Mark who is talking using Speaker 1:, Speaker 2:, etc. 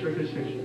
Speaker 1: Next,